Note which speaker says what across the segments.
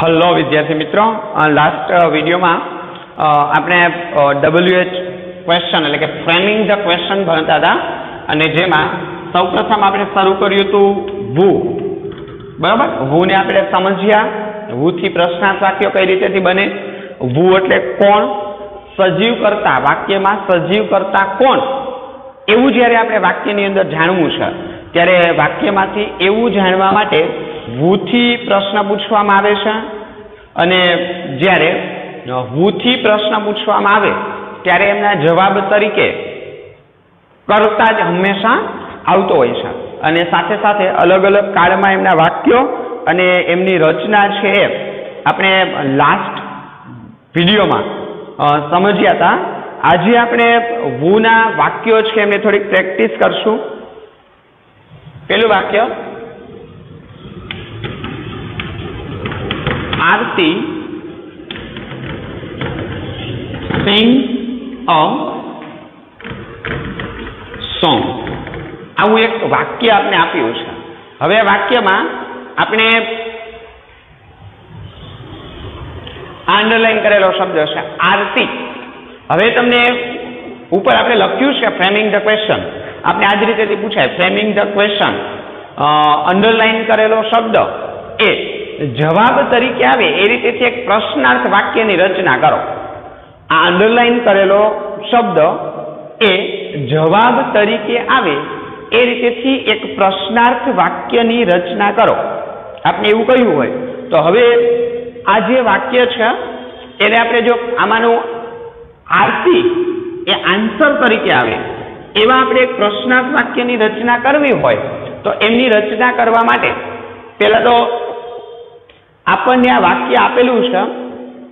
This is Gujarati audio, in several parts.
Speaker 1: હલો વિદ્યાર્થી મિત્રો. લાસ્ટ વિડીયોમાં આપણે ડબલ્યુએચ ક્વેશ્ચન એટલે કે ફ્રેમિંગ ધ ક્વેશ્ચન ભણતા હતા. અને જેમાં સૌપ્રથમ આપણે શરૂ કર્યું હતું વુ બરાબર? વુને આપણે સમજ્યા. વુથી પ્રશ્નાર્થ વાક્યો કઈ રીતેથી બને? વુ એટલે કોણ? સજીવ કરતા, વાક્યમાં સજીવ કરતા કોણ? એવું જ્યારે આપણે વાક્યની અંદર જાણવું છે, ત્યારે વાક્યમાંથી એવું જાણવા માટે વુથી પ્રશ્ન પૂછવામાં આવે છે. અને જ્યારે હુથી પ્રશ્ન પૂછવામાં આવે, ત્યારે એમના જવાબ તરીકે કરતા જ હંમેશા આવતો હોય છે. અને સાથે સાથે અલગ અલગ કાળમાં એમના વાક્યો અને એમની રચના છે એ આપણે લાસ્ટ વિડીયોમાં સમજ્યા હતા. આજે આપણે વુના વાક્યો છે એમને થોડીક પ્રેક્ટિસ કરશું. પેલું વાક્ય આરતી સિંગ અ સોંગ આવું એક વાક્ય આપણે આપ્યું છે. હવે વાક્યમાં આપણે અંડરલાઈન કરેલો શબ્દ છે, આરતી. હવે તમને ઉપર આપણે લખ્યું છે ફ્રેમિંગ ધ ક્વેશ્ચન આપણે આ જ રીતેથી પૂછાય ફ્રેમિંગ ધ ક્વેશ્ચન અંડરલાઈન કરેલો શબ્દ એ. જવાબ તરીકે આવે, એ રીતેથી એક પ્રશ્નાર્થ વાક્યની રચના કરો. આ અંડરલાઈન કરેલો શબ્દ એ જવાબ તરીકે આવે, એ રીતેથી એક પ્રશ્નાર્થ વાક્યની રચના કરો. આપણે એવું કહ્યું હોય, તો હવે આ જે વાક્ય છે, એને આપણે જો આમાંનું આરતી એ આન્સર તરીકે આવે, એવા આપણે એક પ્રશ્નાર્થ વાક્યની રચના કરવી હોય, તો એમની રચના કરવા માટે પહેલાં તો આપણને આ વાક્ય આપેલું છે,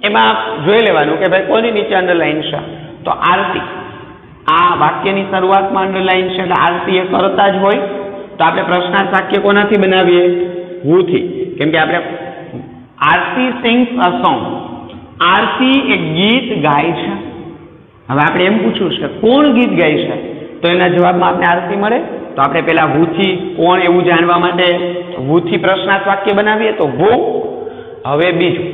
Speaker 1: એમાં જોઈ લેવાનું કે ભાઈ કોની નીચે અંડરલાઈન છે? તો આરતી. આ વાક્યની શરૂઆતમાં અંડરલાઈન છે એટલે આરતી એ કરતા જ હોય. તો આપણે પ્રશ્નાર્થ વાક્ય કોનાથી બનાવીએ? હુથી. કેમ કે આપણે આરતી સિંગ્સ અ સોંગ આરતી એક ગીત ગાય છે. હવે આપણે એમ પૂછવું છે કોણ ગીત ગાય છે? તો એના જવાબમાં આપણે આરતી મળે? તો આપણે પેલા હુથી કોણ એવું જાણવા માટે હુથી પ્રશ્નાર્થ વાક્ય બનાવીએ? તો હુ હવે બીજું.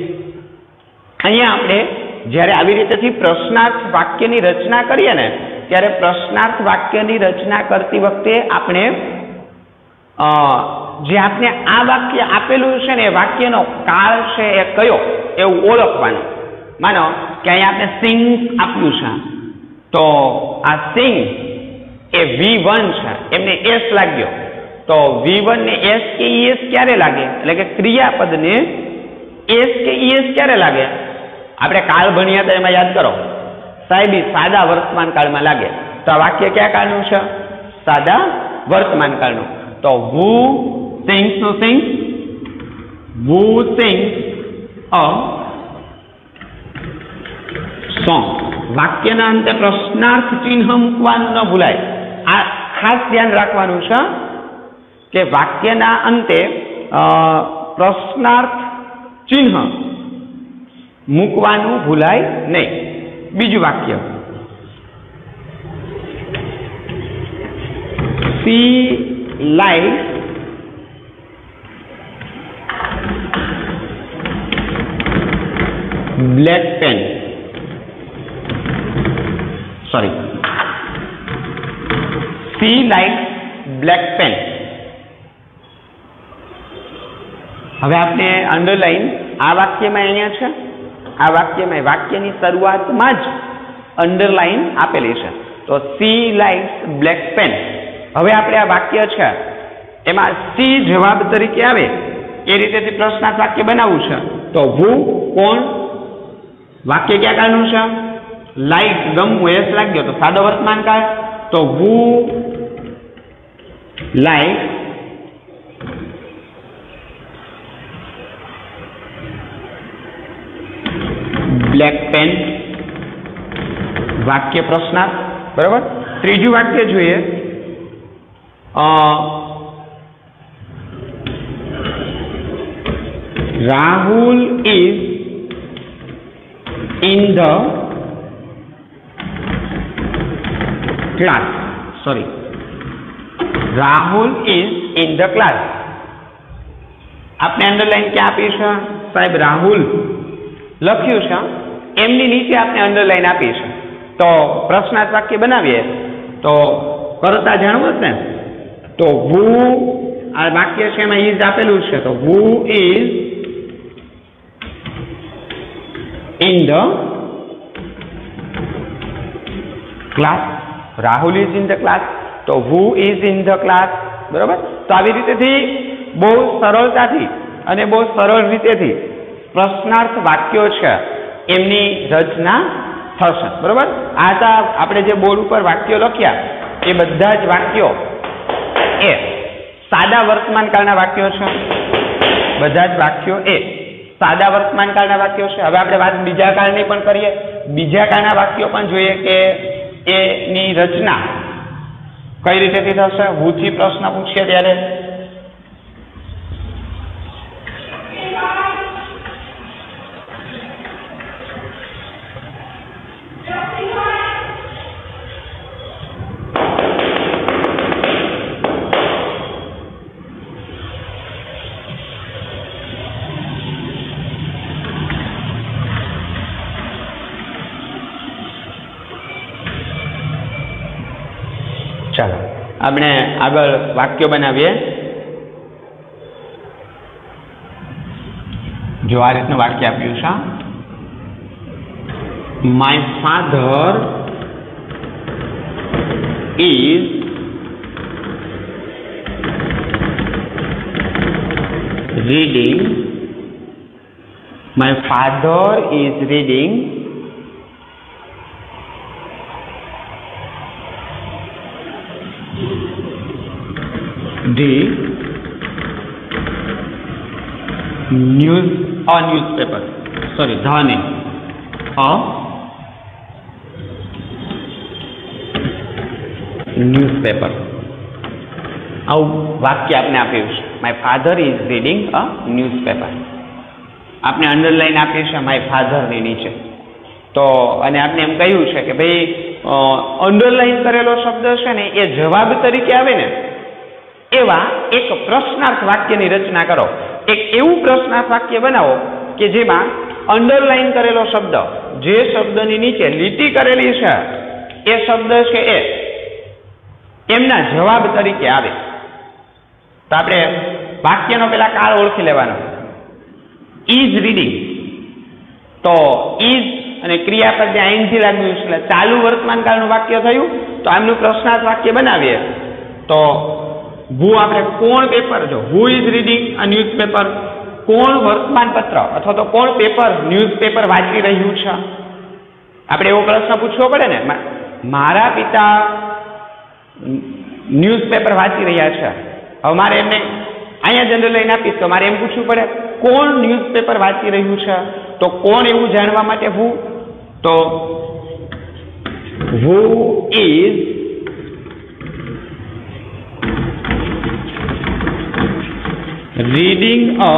Speaker 1: અહીંયા આપણે જ્યારે આવી રીતેથી પ્રશ્નાર્થ વાક્યની રચના કરીએ ને, ત્યારે પ્રશ્નાર્થ વાક્યની રચના કરતી વખતે આપણે જે આપણે આ વાક્ય આપેલું છે ને, એ વાક્યનો કાળ છે એ કયો? એવું ઓળખવાનું. માનો કે અહીંયા આપણે સિંગ આપ્યું છે. તો આ સિંગ એ વી વન છે. એમને એસ લાગ્યો. તો વી વન ને એસ કે એસ ક્યારે લાગે? એટલે કે ક્રિયાપદને એસ કે ઈએસ ક્યારે લાગે? આપણે કાળ ભણ્યા હતા એમાં યાદ કરો. સાહેબ સાદા વર્તમાન કાળમાં લાગે. તો આ વાક્ય કયા કાળનું છે? સાદા વર્તમાન કાળનું. તો હુ સિંગ્સનું સિંગ હુ સિંગ્સ અ સોંગ વાક્યના અંતે પ્રશ્નાર્થ ચિહ્ન મૂકવાનું ન ભૂલાય. આ ખાસ ધ્યાન રાખવાનું છે કે વાક્યના અંતે પ્રશ્નાર્થ ચિહ્ન. મૂકવાનું ભૂલાય નહીં. બીજું વાક્ય. See like black pen. Sorry see like black pen. હવે આપણે અંડરલાઈન આ વાક્યમાં અહીંયા છે. આ વાક્યમાં વાક્યની શરૂઆતમાં જ અંડરલાઈન આપેલી છે. તો સી લાઇક્સ બ્લેક પેન હવે આપણે આ વાક્ય છે. એમાં સી જવાબ તરીકે આવે. એ રીતેથી પ્રશ્નાર્થ વાક્ય બનાવવું છે. તો હુ કોણ, વાક્ય ક્યાં કાળનું છે? લાઈક ગમવું એસ લાગ્યો. તો સાદો વર્તમાન કાળ તો હુ લાઈક બ્લેક પેન વાક્ય પ્રશ્નાર્થ બરાબર ત્રીજું વાક્ય જોઈએ Rahul is in the class sorry Rahul is in the class આપણે અંડરલાઈન ક્યાં આપી છે સાહેબ રાહુલ લખ્યું છે એમની નીચે આપણે અંડરલાઈન આપીશું. તો પ્રશ્નાર્થ વાક્ય બનાવીએ. તો કરતા જાણવું ને? તો વુ આ વાક્ય છે એમાં ઇઝ આપેલું છે. તો who is in the class Rahul is in the class તો who is in the class બરોબર? તો આવી રીતેથી બહુ સરળતાથી અને બહુ સરળ રીતેથી પ્રશ્નાર્થ વાક્યો છે. એમની રચના થશે. બરોબર? આ તો આપણે જે બોર્ડ ઉપર વાક્યો લખ્યા, એ બધા જ વાક્યો એ સાદા વર્તમાન કાળના વાક્યો છે. બધા જ વાક્યો એ સાદા વર્તમાન કાળના વાક્યો છે. હવે આપણે વાત બીજા કાળની પણ કરીએ. બીજા કાળના વાક્યો પણ જોઈએ કે એની રચના કઈ રીતેથી થશે? હુથી પ્રશ્ન પૂછીએ ત્યારે. આપણે આગળ વાક્યો બનાવીએ. જો આ રીતનું વાક્ય આપ્યું છે my father is reading my father is reading the news a newspaper sorry name of newspaper આવું વાક્ય આપને આપ્યું છે. My father is reading a newspaper આપણે અંડરલાઈન આપ્યું છે માય ફાધરની નીચે તો, અને આપણે એમ કહ્યું છે કે ભાઈ અંડરલાઈન કરેલો શબ્દ છે ને, એ જવાબ તરીકે આવે ને એવા એક પ્રશ્નાર્થ વાક્યની રચના કરો. એક એવું પ્રશ્નાર્થ વાક્ય બનાવો કે જેમાં અંડરલાઈન કરેલો શબ્દ, જે શબ્દની નીચે લીટી કરેલી છે, એ શબ્દ છે એ. એમના જવાબ તરીકે આવે. તો આપણે વાક્યનો પેલા કાળ ઓળખી લેવાનો. Is reading. તો ઇઝ અને ક્રિયાપદ આઈનથી લાગ્યું એટલે ચાલુ વર્તમાન કાળનું વાક્ય થયું. તો આમનું પ્રશ્નાર્થ વાક્ય બનાવીએ. તો હુ આપણે કોણ પેપર જો? Who is reading a newspaper કોણ વર્તમાન પત્ર? અથવા તો કોણ પેપર ન્યૂઝપેપર વાંચી રહ્યું છે? આપણે એવો પ્રશ્ન પૂછવો પડે ને મારા પિતા ન્યૂઝપેપર વાંચી રહ્યા છે. હવે મારે એમને અહીંયા જનરલ લઈને આપીશ, તો મારે એમ પૂછવું પડે, કોણ ન્યૂઝપેપર વાંચી રહ્યું છે? તો કોણ એવું જાણવા માટે હું તો who is reading a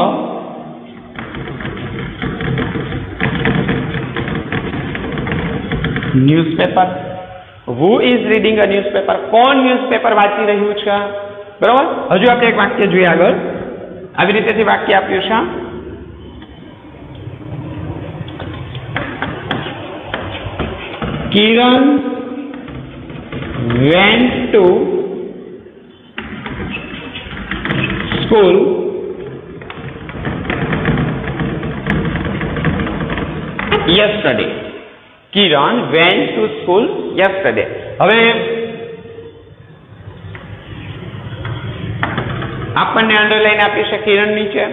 Speaker 1: newspaper who is reading a newspaper કોણ ન્યૂઝપેપર વાંચી રહ્યું છે બરાબર હજુ આપણે એક વાક્ય જોઈએ આગળ આવી રીતેથી વાક્ય આપ્યું છે કિરણ went to school yesterday. Kiran went to school yesterday. હવે આપણને અંડરલાઈન આપી છે કિરણ નીચે.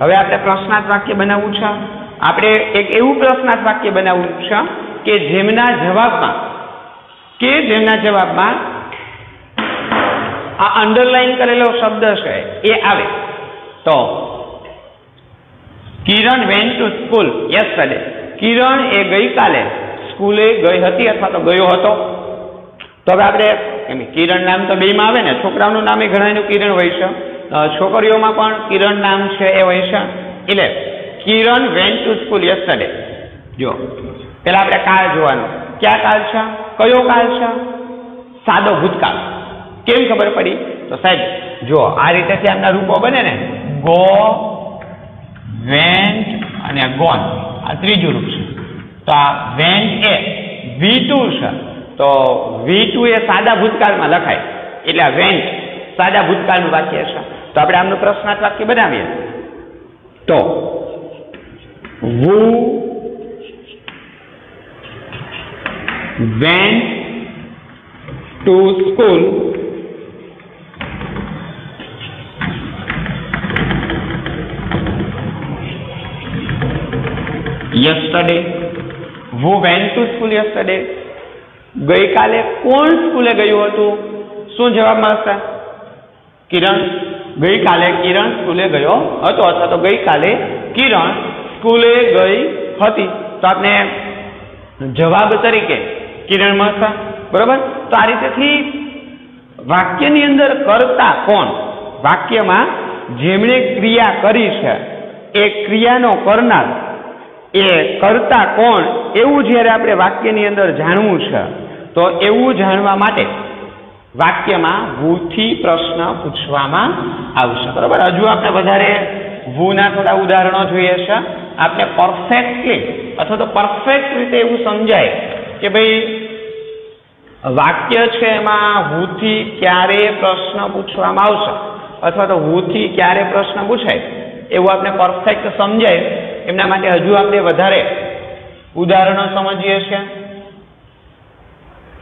Speaker 1: હવે આપણે પ્રશ્નાર્થ વાક્ય બનાવવું છે. આપણે એક એવું પ્રશ્નાર્થ વાક્ય બનાવવું છે કે જેમના જવાબમાં, કે જેમના જવાબમાં આ અંડરલાઈન કરેલો શબ્દ છે એ આવે. તો, Kiran went to school yesterday Kiran એ ગઈકાલે સ્કૂલે ગઈ હતી અથવા તો ગયો હતો. તો હવે આપણે કિરણ નામ તો બેમાં આવે ને, છોકરાઓનું નામ એ ઘણાનું કિરણ હોય છે છોકરીઓમાં પણ કિરણ નામ છે એ હોય છે એટલે Kiran went to school yesterday જો પેલા આપણે કાળ જોવાનું. ક્યાં કાળ છે? કયો કાળ છે? સાદો ભૂતકાળ. કેમ ખબર પડી? તો સાહેબ, જો, આ રીતે એમના રૂપો બને ને ગો વેન્ટ અને ગોન આ ત્રીજું રૂપ છે. તો આ વેન્ટ એ વી ટુ છે. તો વી ટુ એ સાદા ભૂતકાળમાં લખાય. એટલે આ વેન્ટ સાદા ભૂતકાળનું વાક્ય છે. તો આપણે આમનું પ્રશ્નાર્થ વાક્ય બનાવીએ. તો who went to school yesterday. Who went to school yesterday ગઈકાલે કોણ સ્કૂલે ગયું હતું? શું જવાબ મળશે? કિરણ. ગઈકાલે કિરણ સ્કૂલે ગયો હતો, અથવા તો ગઈકાલે કિરણ સ્કૂલે ગઈ હતી. તો આપણે જવાબ તરીકે કિરણ મળશે. બરોબર? તો આ રીતેથી વાક્યની અંદર કરતા કોણ? વાક્યમાં જેમણે ક્રિયા કરી છે, એ ક્રિયાનો કરનાર એ કરતા કોણ? એવું જ્યારે આપણે વાક્યની અંદર જાણવું છે, તો એવું જાણવા માટે વાક્યમાં વૂથી પ્રશ્ન પૂછવામાં આવશે. બરાબર? હજુ આપણે વધારે વૂના થોડા ઉદાહરણો જોઈએ છે. આપણે પરફેક્ટલી અથવા તો પરફેક્ટ રીતે એવું સમજાય કે ભાઈ વાક્ય છે એમાં હુથી ક્યારે પ્રશ્ન પૂછવામાં આવશે? અથવા તો હુથી ક્યારે પ્રશ્ન પૂછાય? એવું આપણે પરફેક્ટ સમજાય. એમના માટે હજુ આપણે વધારે ઉદાહરણો સમજીએ છીએ.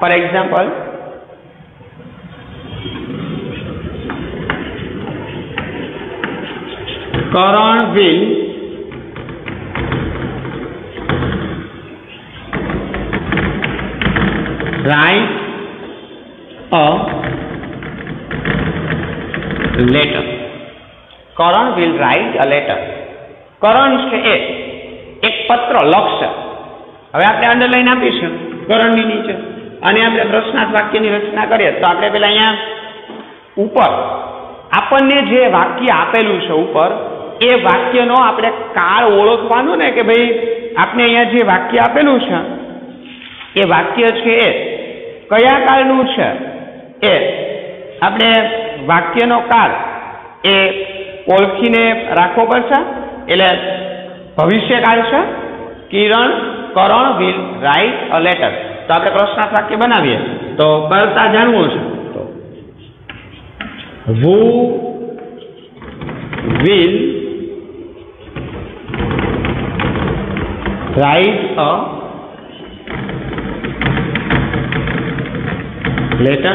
Speaker 1: For example Karan will write a letter Karan will write a letter. Karan છે એ. એક પત્ર લખશે. હવે આપણે અંડરલાઈન આપીશું. કરણની નીચે. અને આપણે પ્રશ્નાર્થ વાક્યની રચના કરીએ. તો આપણે પેલા અહીંયા ઉપર. આપણને જે વાક્ય આપેલું છે ઉપર, એ વાક્યનો આપણે કાળ ઓળખવાનું ને કે ભાઈ આપણે અહીંયા જે વાક્ય આપેલું છે, એ વાક્ય છે એ. કયા કાળનું છે? એ. આપણે વાક્યનો કાળ એ ઓળખીને રાખવો પડશે. એટલે ભવિષ્યકાળ છે Kiran, Karan will write a, letter. તો આપણે પ્રશ્નાર્થ વાક્ય બનાવીએ? તો કરતા જાણવું છે તો. Who will write a letter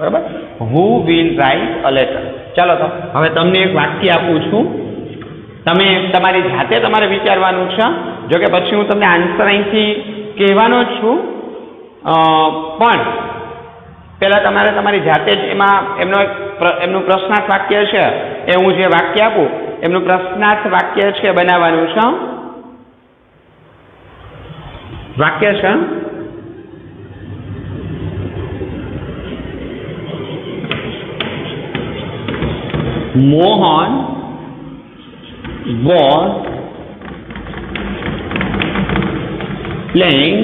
Speaker 1: બરાબર? Who will write a letter ચાલો તો, હવે તમને એક વાક્ય આપું છું. તમે તમારી જાતે તમારે વિચારવાનું છે? જો કે પછી હું તમને આન્સર અહીંથી કહેવાનો છું. પણ પહેલાં તમારે તમારી જાતે જ એમાં એમનો એક એમનું પ્રશ્નાર્થ વાક્ય છે. એ હું જે વાક્ય આપું, એમનું પ્રશ્નાર્થ વાક્ય છે બનાવવાનું છે. વાક્ય છે? Mohan was playing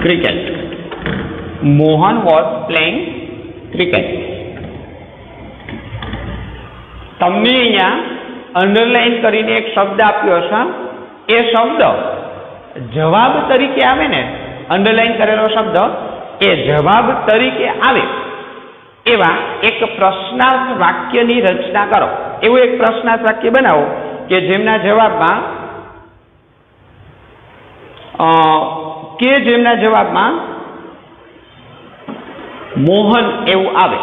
Speaker 1: cricket. Mohan was playing cricket. તમને અહીંયા અંડરલાઈન કરીને એક શબ્દ આપ્યો છે એ શબ્દ જવાબ તરીકે આવે ને અંડરલાઈન કરેલો શબ્દ એ જવાબ તરીકે આવે. એવા એક પ્રશ્નાર્થ વાક્યની રચના કરો. એવું એક પ્રશ્નાર્થ વાક્ય બનાવો કે જેમના જવાબમાં કે જેમના જવાબમાં મોહન એવું આવે.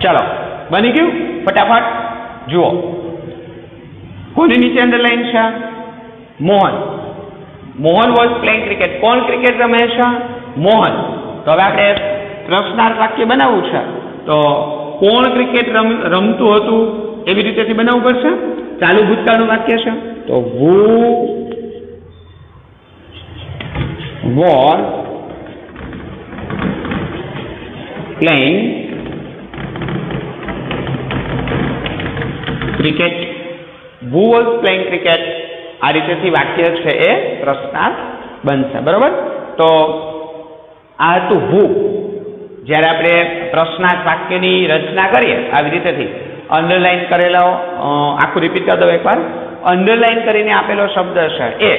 Speaker 1: ચાલો, બની ગયું? ફટાફટ, જુઓ. કોની નીચે અંડરલાઈન છે? Mohan. Mohan was playing cricket કોણ ક્રિકેટ રમે છે? મોહન. તો હવે આપણે પ્રશ્નાર્થ વાક્ય બનાવવું છે. તો કોણ ક્રિકેટ રમ, રમતું હતું? એવી રીતેથી બનાવવું પડશે? ચાલુ ભૂતકાળનું વાક્ય છે. તો who was playing cricket who was playing cricket આ રીતેથી વાક્ય છે એ પ્રશ્નાર્થ બનશે. બરોબર? તો આ હતું હુ જ્યારે આપણે પ્રશ્નાર્થ વાક્યની રચના કરીએ આવી રીતેથી અંડરલાઇન કરેલો આખું રિપીટ કરી દઉં એકવાર. અંડરલાઇન કરીને આપેલો શબ્દ છે એ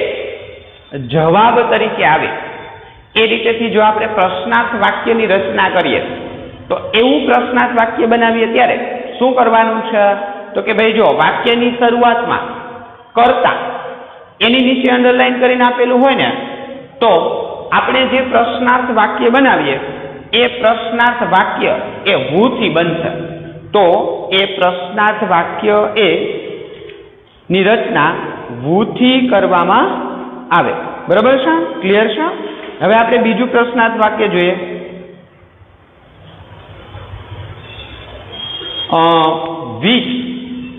Speaker 1: જવાબ તરીકે આવે. એ રીતેથી જો આપણે પ્રશ્નાર્થ વાક્યની રચના કરીએ, તો એવું પ્રશ્નાર્થ વાક્ય બનાવીએ ત્યારે શું કરવાનું છે? તો કે ભાઈ જો વાક્યની શરૂઆતમાં કરતા એની નીચે અંડરલાઈન કરીને આપેલું હોય ને, તો આપણે જે પ્રશ્નાર્થ વાક્ય બનાવીએ, એ પ્રશ્નાર્થ વાક્ય એ હુથી બનશે તો એ પ્રશ્નાર્થ વાક્ય એ ની રચના હુથી કરવામાં આવે. બરાબર છે? ક્લિયર છે? હવે આપણે બીજું પ્રશ્નાર્થ વાક્ય જોઈએ. વીજ.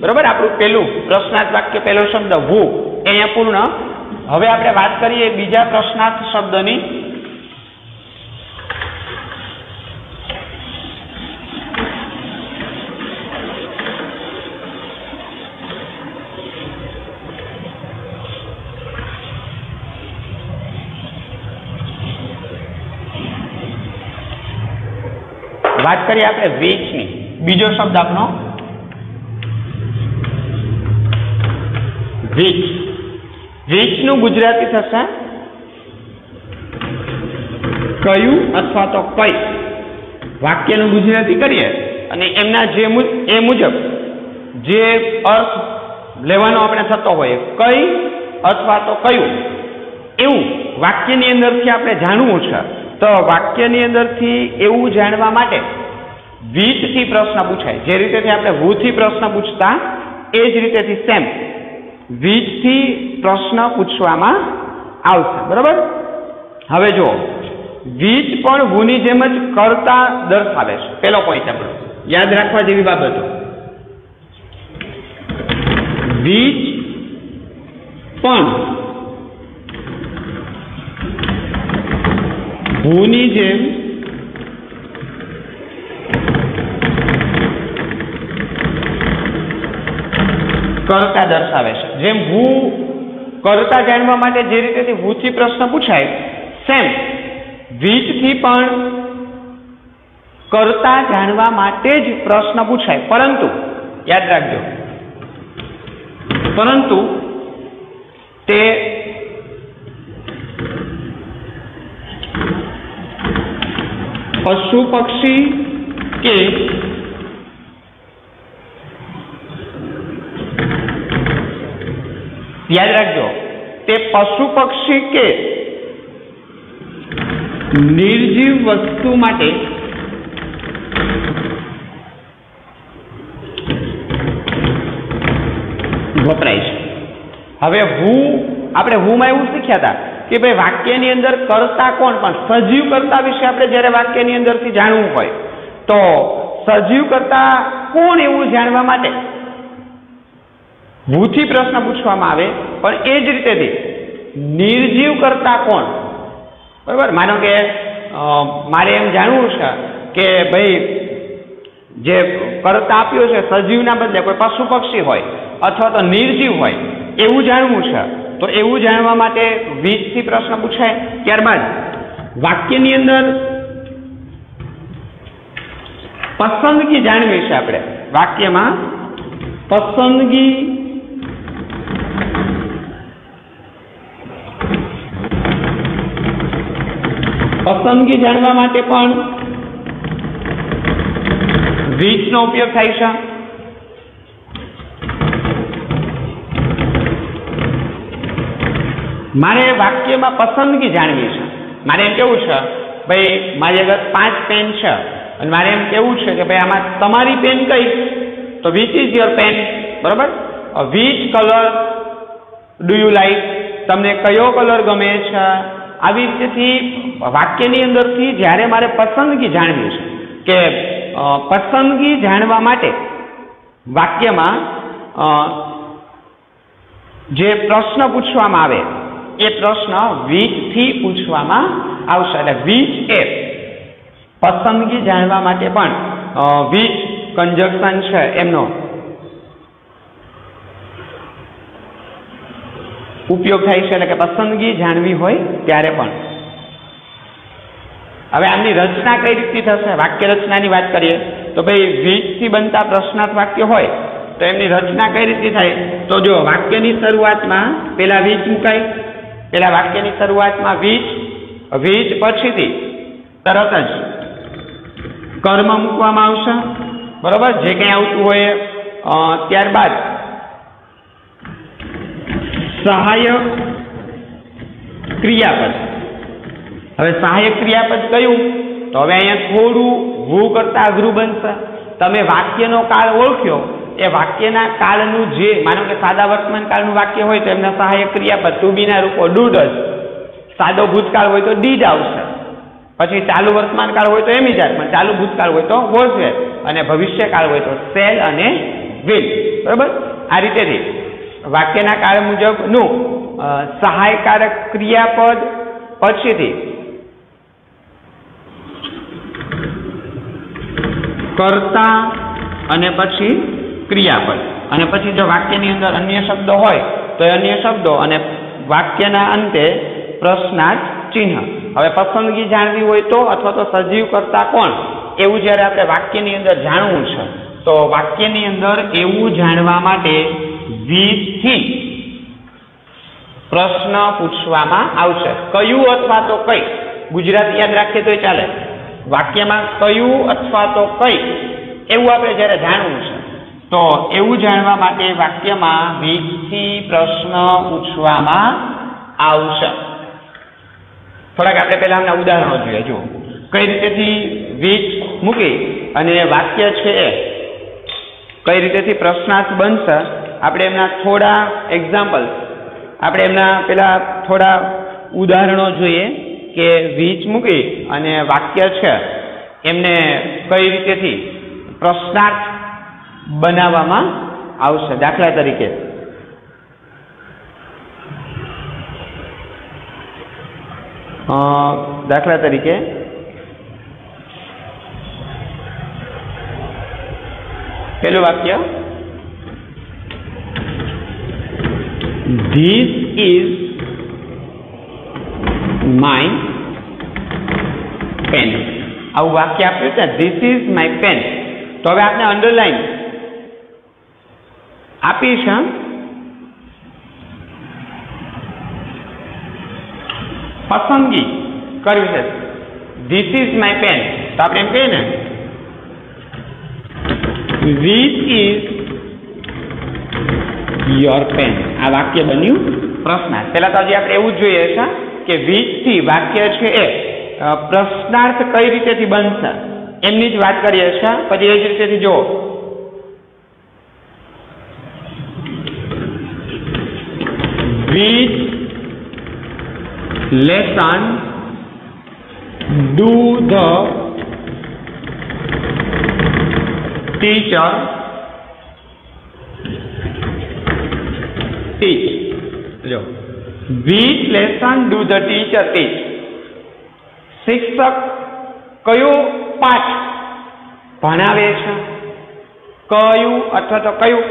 Speaker 1: બરાબર? આપણું પહેલું પ્રશ્નાર્થ વાક્ય પહેલો શબ્દ વુ. અહીંયા પૂર્ણ. હવે આપણે વાત કરીએ બીજા પ્રશ્નાર્થ શબ્દની. વાત કરીએ આપણે વેચની. બીજો શબ્દ આપણો વીજ વીજનું ગુજરાતી થશે? કયું? અથવા તો કઈ. વાક્યનું ગુજરાતી કરીએ. અને એમના જે એ મુજબ જે અર્થ લેવાનો આપણે થતો હોય કઈ અથવા તો કયું. એવું વાક્યની અંદરથી આપણે જાણવું છે. તો વાક્યની અંદરથી એવું જાણવા માટે વીજથી પ્રશ્ન પૂછાય. જે રીતેથી આપણે હુથી પ્રશ્ન પૂછતા એ જ રીતેથી સેમ. વીજથી પ્રશ્ન પૂછવામાં આવશે. બરાબર? હવે જો વીજ પણ હુની જેમ જ કરતા દર્શાવે છે. પેલો પોઈન્ટ આપણો યાદ રાખવા જેવી બાબતો. વીજ પણ હુની જેમ કરતા દર્શાવે છે. જેમ હું કરતા જાણવા માટે જે રીતે હુથી પ્રશ્ન પૂછાય, સેમ વીજથી પણ કરતા જાણવા માટે જ પ્રશ્ન પૂછાય. પરંતુ, યાદ રાખજો, પરંતુ તે પશુ પક્ષી કે યાદ રાખજો, તે પશુ પક્ષી કે નિર્જીવ વસ્તુ માટે વપરાય છે. હવે હું, આપણે હુંમાં એવું શીખ્યા હતા કે ભાઈ વાક્યની અંદર કરતા કોણ? પણ સજીવ કરતા વિશે આપણે જ્યારે વાક્યની અંદરથી જાણવું હોય, તો સજીવ કરતા કોણ એવું જાણવા માટે? હુથી પ્રશ્ન પૂછવામાં આવે, પણ એ જ રીતેથી નિર્જીવ કરતા કોણ? બરાબર? માનો કે મારે એમ જાણવું છે કે ભાઈ જે કરતા આપ્યો છે, સજીવના બદલે કોઈ પશુ પક્ષી હોય અથવા તો નિર્જીવ હોય, એવું જાણવું છે. તો એવું જાણવા માટે વીજથી પ્રશ્ન પૂછાય. ત્યારબાદ, વાક્યની અંદર પસંદગી જાણવી છે આપણે. વાક્યમાં પસંદગી પસંદગી જાણવા માટે પણ વીજનો ઉપયોગ થાય છે. મારે વાક્યમાં પસંદગી જાણવી છે. મારે એમ કેવું છે, ભાઈ, મારી આગળ પાંચ પેન છે. અને મારે એમ કેવું છે કે, ભાઈ, આમાં તમારી પેન કઈ? તો વિચ ઇઝ યોર પેન બરોબર? Which colour do you like તમને કયો કલર ગમે છે? આવી રીતેથી વાક્યની અંદરથી જ્યારે મારે પસંદગી જાણવી છે કે પસંદગી જાણવા માટે વાક્યમાં જે પ્રશ્ન પૂછવામાં આવે, એ પ્રશ્ન વીજથી પૂછવામાં આવશે. એટલે વીજ એ પસંદગી જાણવા માટે પણ વીજ કન્જક્શન છે એમનો ઉપયોગ થાય છે એટલે કે પસંદગી જાણવી હોય ત્યારે પણ. હવે આમની રચના કઈ રીતની થશે? વાક્ય રચનાની વાત કરીએ, તો ભાઈ વીજથી બનતા પ્રશ્નાર્થ વાક્ય હોય, તો એમની રચના કઈ રીતની થાય? તો જો વાક્યની શરૂઆતમાં પેલા વીજ મુકાય, પેલા વાક્યની શરૂઆતમાં વીજ વીજ પછીથી તરત જ કર્મ મૂકવામાં આવશે. બરોબર? જે કંઈ આવતું હોય ત્યારબાદ સહાયક ક્રિયાપદ. હવે સહાયક ક્રિયાપદ કયું? તો હવે અહીંયા થોડું ભૂ કરતા અઘરું બનશે. તમે વાક્યનો કાળ ઓળખ્યો. એ વાક્યના કાળનું જે, માનો કે સાદા વર્તમાન કાળનું વાક્ય હોય તો એમના સહાયક ક્રિયાપદ ટુ બીના રૂપો ડૂડ જ. સાદો ભૂતકાળ હોય તો ડીડ આવશે. પછી ચાલુ વર્તમાન કાળ હોય તો એમ જ પણ ચાલુ ભૂતકાળ હોય તો વોઝ અને ભવિષ્યકાળ હોય તો સેલ અને વિલ. બરાબર? આ રીતેથી વાક્યના કાળ મુજબનું સહાયકારક ક્રિયાપદ પછીથી. કર્તા અને પછી ક્રિયાપદ. અને પછી જો વાક્યની અંદર અન્ય શબ્દો હોય, તો એ અન્ય શબ્દો અને વાક્યના અંતે પ્રશ્નાર્થ ચિહ્ન. હવે પસંદગી જાણવી હોય તો અથવા તો સજીવ કરતા કોણ? એવું જ્યારે આપણે વાક્યની અંદર જાણવું છે, તો વાક્યની અંદર એવું જાણવા માટે વીજથી પ્રશ્ન પૂછવામાં આવશે. કયું અથવા તો કઈ? ગુજરાતી યાદ રાખીએ તોય ચાલે. વાક્યમાં કયું અથવા તો કઈ? એવું આપણે જ્યારે જાણવું છે, તો એવું જાણવા માટે વાક્યમાં વીજથી પ્રશ્ન પૂછવામાં આવશે. થોડાક આપણે પહેલા આમના ઉદાહરણો જોઈએ. જુઓ. કઈ રીતેથી વીજ મૂકી અને વાક્ય છે એ? કઈ રીતેથી પ્રશ્નાર્થ બનશે? આપણે એમના થોડા એક્ઝામ્પલ આપણે એમના પેલા થોડા ઉદાહરણો જોઈએ કે વીજ મૂકી અને વાક્ય છે, એમને કઈ રીતેથી પ્રશ્નાર્થ બનાવવામાં આવશે? દાખલા તરીકે. દાખલા તરીકે. પેલું વાક્ય ધીસ ઇઝ માય pen. આવું વાક્ય આપ્યું છે. ધીસ ઇઝ માય પેન તો હવે આપણે અંડરલાઈન આપીશ. હા પસંદગી કર્યું છે. ધીસ ઇઝ માય પેન તો આપણે એમ કહીએ ને. ધીસ ઇઝ યોર પેન આ વાક્ય બન્યું પ્રશ્નાર્થ પહેલા તો હજી આપણે એવું જોઈએ છે કે વીજથી વાક્ય છે એ? પ્રશ્નાર્થ કઈ રીતેથી બનશે? એમની જ વાત કરીએ છીએ પછી એ જ રીતેથી જુઓ. Which lesson do the teacher teach. જો which lesson do the teacher teach? શિક્ષક કયો પાઠ ભણાવે છે? કયું અથવા તો કયું?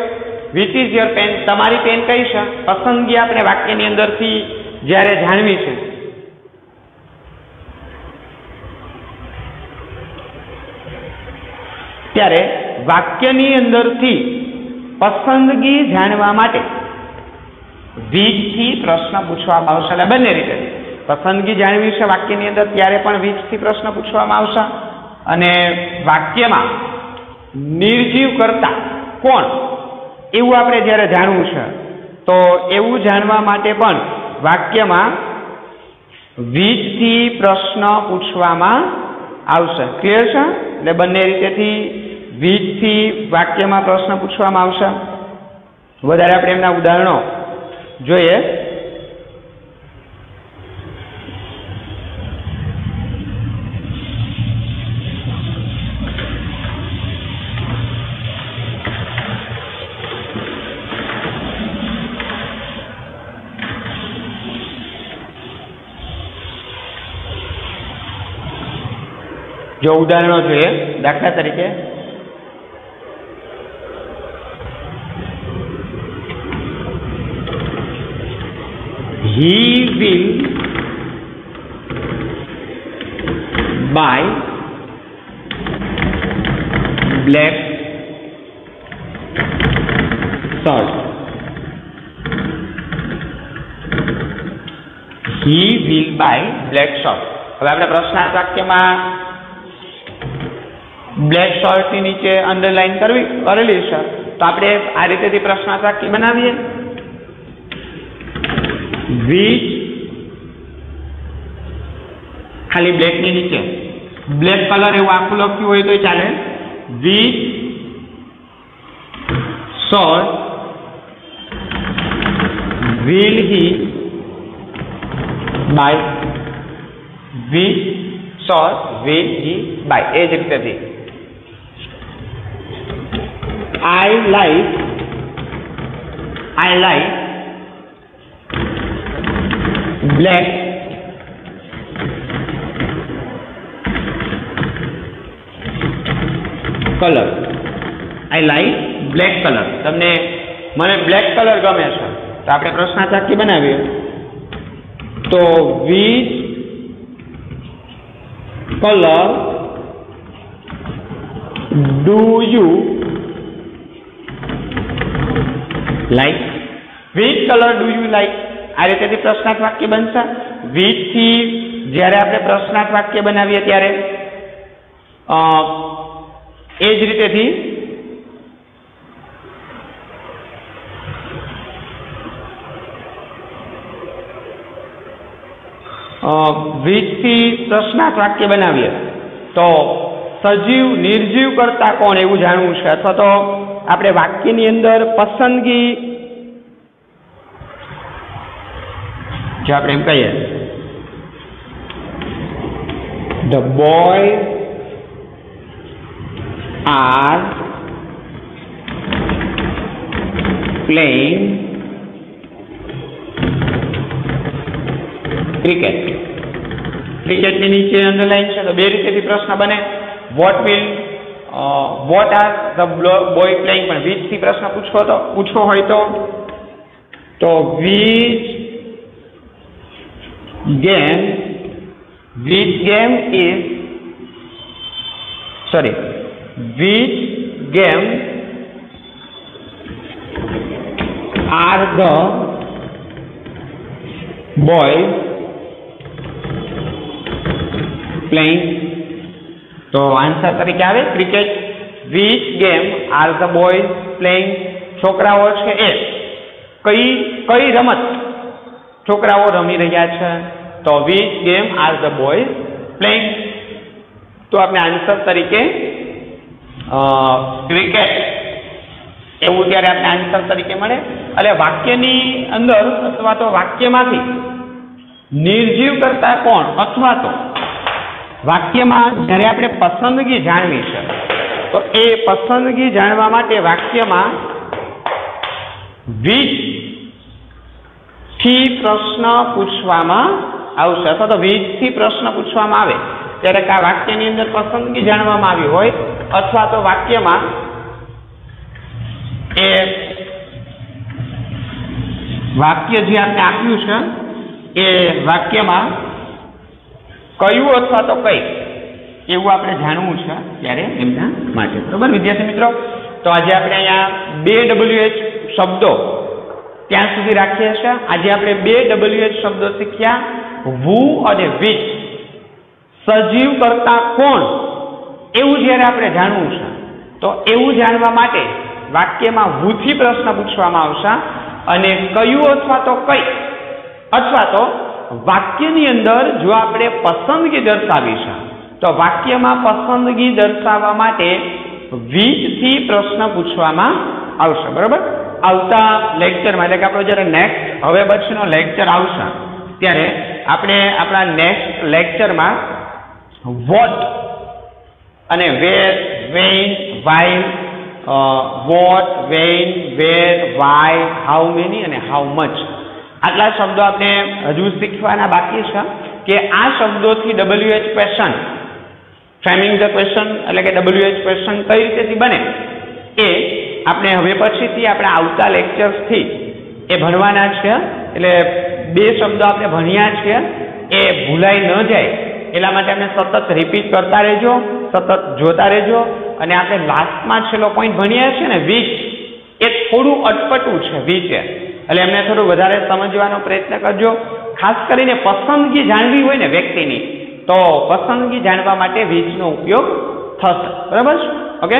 Speaker 1: વિચ ઇઝ યોર પેન તમારી પેન કઈ છે? પસંદગી આપણે વાક્યની અંદરથી જ્યારે જાણવી છે. ત્યારે વાક્યની અંદરથી પસંદગી જાણવા માટે વીજથી પ્રશ્ન પૂછવામાં આવશે એટલે બંને રીતે. પસંદગી જાણવી છે વાક્યની અંદર, ત્યારે પણ વીજથી પ્રશ્ન પૂછવામાં આવશે. અને વાક્યમાં નિર્જીવ કરતા કોણ? એવું આપણે જ્યારે જાણવું છે, તો એવું જાણવા માટે પણ વાક્યમાં વીજથી પ્રશ્ન પૂછવામાં આવશે. ક્લિયર છે? એટલે બંને રીતેથી વીજથી વાક્યમાં પ્રશ્ન પૂછવામાં આવશે. વધારે આપણે એમના ઉદાહરણો જોઈએ. જો ઉદાહરણો જોઈએ દાખલા તરીકે. He will buy black salt. He will buy black salt. હવે આપણે પ્રશ્નાર્થ વાક્યમાં બ્લેક શોર્ટની નીચે અંડરલાઈન કરવી કરેલી છે? તો આપણે આ રીતેથી પ્રશ્નાર્થ વાક્ય બનાવીએ? વીચ ખાલી બ્લેકની નીચે બ્લેક કલર એવું આખું લખ્યું હોય તો ચાલે which shirt will he buy which short will he buy એ જ રીતેથી I like I like black colour I like black colour તમને મને બ્લેક કલર ગમે છે. તો આપણે પ્રશ્નાર્થાકી બનાવીએ. તો which colour do you like which colour do you like આ રીતેથી પ્રશ્નાર્થ વાક્ય બનશે થી જ્યારે આપણે પ્રશ્નાર્થ વાક્ય બનાવીએ ત્યારે એ જ રીતેથી વીજથી પ્રશ્નાર્થ વાક્ય બનાવીએ. તો સજીવ નિર્જીવ કરતા કોણ એવું જાણવું છે? અથવા તો આપણે વાક્યની અંદર પસંદગી જો આપણે એમ કહીએ. The boy are playing cricket ક્રિકેટની નીચે અંડરલાઈન છે તો બે રીતેથી પ્રશ્ન બને. What will what are the boy playing પણ which થી પ્રશ્ન પૂછવો તો પૂછવો હોય તો. તો which game which game is sorry which game are the boys playing તો આન્સર તરીકે આવે cricket which game are the boys playing છોકરાઓ છે એ કઈ કઈ રમત છોકરાઓ રમી રહ્યા છે. તો which game are the boy playing. તો આપણે આન્સર તરીકે ક્રિકેટ. એવું ત્યારે આપણે આન્સર તરીકે મળે. એટલે વાક્યની અંદર અથવા તો વાક્યમાંથી નિર્જીવ કરતા કોણ? અથવા તો વાક્યમાં જ્યારે આપણે પસંદગી જાણવી છે, તો એ પસંદગી જાણવા માટે વાક્યમાં વીજ થી પ્રશ્ન પૂછવામાં આવશે અથવા તો વીજથી પ્રશ્ન પૂછવામાં આવે. ત્યારે આ વાક્યની અંદર પસંદગી જાણવામાં આવી હોય અથવા તો વાક્યમાં એ વાક્ય જે આપણે આપ્યું છે, એ વાક્યમાં કયું અથવા તો કઈ એવું આપણે જાણવું છે ત્યારે એમના માટે. બરોબર, વિદ્યાર્થી મિત્રો? તો આજે આપણે અહીંયા બે ડબલ્યુ એચ શબ્દો ત્યાં સુધી રાખીએ છીએ. આજે આપણે બે ડબલ્યુએચ શબ્દો શીખ્યા. વુ અને વિચ. સજીવ કરતા કોણ? એવું જ્યારે આપણે જાણવું છે. તો એવું જાણવા માટે વાક્યમાં હુથી પ્રશ્ન પૂછવામાં આવશે. અને કયું અથવા તો કઈ? અથવા તો વાક્યની અંદર જો આપણે પસંદગી દર્શાવી તો વાક્યમાં પસંદગી દર્શાવવા માટે વીજથી પ્રશ્ન પૂછવામાં આવશે, બરાબર? આવતા લેક્ચરમાં એટલે કે આપણો જ્યારે નેક્સ્ટ હવે પછીનો લેક્ચર આવશે, ત્યારે આપણે આપણા નેક્સ્ટ લેક્ચરમાં વોટ અને where when why what when where why how many અને હાઉ મચ આટલા શબ્દો આપણે હજુ શીખવાના બાકી છે કે આ શબ્દોથી W H question framing the question એટલે કે ડબલ્યુએચ ક્વેશ્ચન કઈ રીતેથી બને? એ આપણે હવે પછીથી આપણે આવતા લેક્ચર્સથી એ ભણવાના છે, એટલે બે શબ્દો આપણે ભણ્યા છે, એ ભૂલાઈ ન જાય. એટલા માટે અમે સતત રિપીટ કરતા રહેજો, સતત જોતા રહેજો, અને આપણે લાસ્ટમાં છેલ્લો પોઈન્ટ ભણીએ છીએ ને, વીસ. એ થોડું અટપટું છે, વીસે એટલે એમને થોડું વધારે સમજવાનો પ્રયત્ન કરજો. ખાસ કરીને પસંદગી જાણવી હોય ને વ્યક્તિની, તો પસંદગી જાણવા માટે વીજનો ઉપયોગ થશે. બરાબર? ઓકે